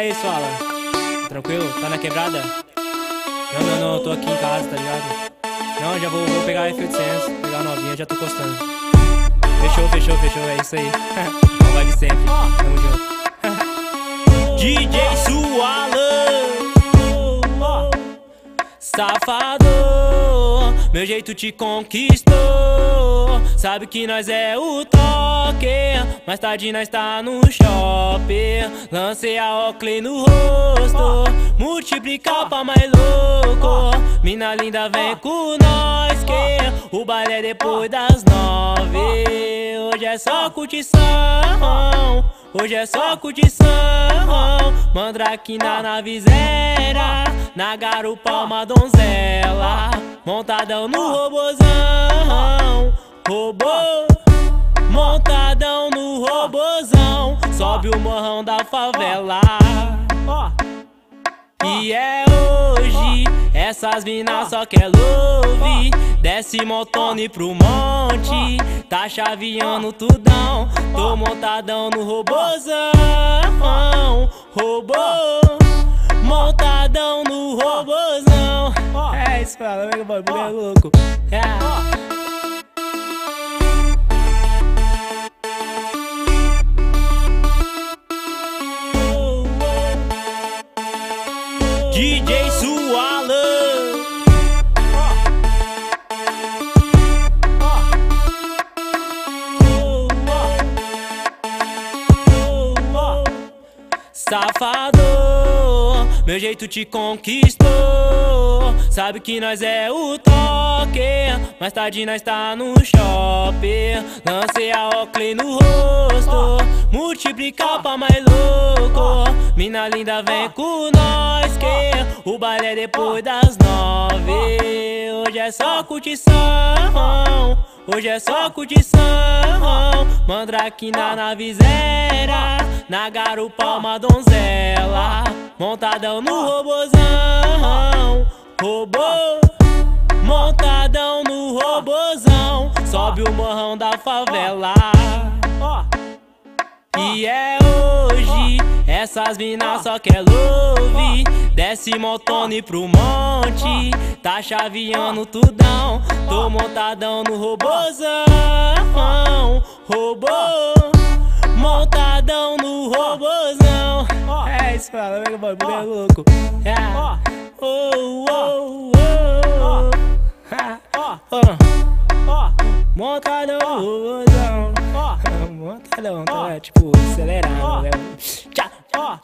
aí, Suala? Tranquilo? Tá na quebrada? Não, não, não, eu tô aqui em casa, tá ligado? Não, já vou, vou pegar a F800, pegar a novinha, já tô costando. Fechou, fechou, fechou, é isso aí. Não vai de sempre, tamo junto. DJ Suala, safado, meu jeito te conquistou. Sabe que nós é o toque, mais tarde nós tá no shopping. Lancei a Oakley no rosto, multiplicar pra mais louco. Mina linda, vem com nós, que o baile é depois das nove. Hoje é só curtição, hoje é só curtição. Mandraquina na viseira, na garupa uma donzela. Montadão no robozão. Robô Sobe o morrão da favela. E é hoje Essas minas só quer love Desce motone pro monte Tá chaveando tudão. Tô montadão no robozão Robô. Montadão no robozão. É isso, meu bagulho é louco. É. DJ Suala Safado, meu jeito te conquistou. Sabe que nós é o toque. Mais tarde nós tá no shopping. Lancei a Oakley no rosto. Multiplicar pra mais louco. Mina linda, vem com nós. Que o baile é depois das nove. Hoje é só curtição. Hoje é só curtição, mandraquina na viseira, na garupa uma donzela, montadão no robozão, robô, montadão no robozão, sobe o morrão da favela. E é hoje, essas minas só quer love Desce motone pro monte. Tá chaveando tudão. Tô montadão no robozão. Robô. Montadão no robozão. É isso, fala, meu bagulho é louco. Yeah. oh, oh, oh, oh. Montadão no robozão Montadão, tá tipo acelerando, né? Tchau,